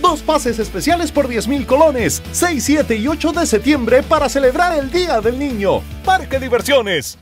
Dos pases especiales por 10 mil colones. 6, 7 y 8 de septiembre para celebrar el Día del Niño. Parque Diversiones.